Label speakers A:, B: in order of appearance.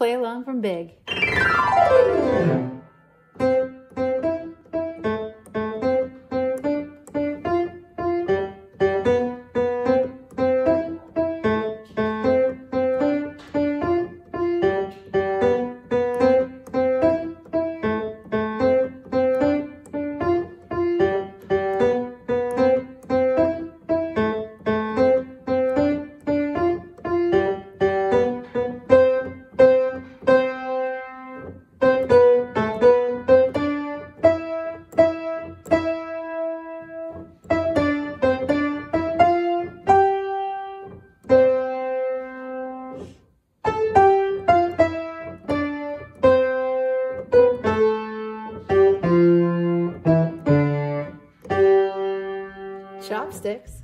A: play along from Big. chopsticks.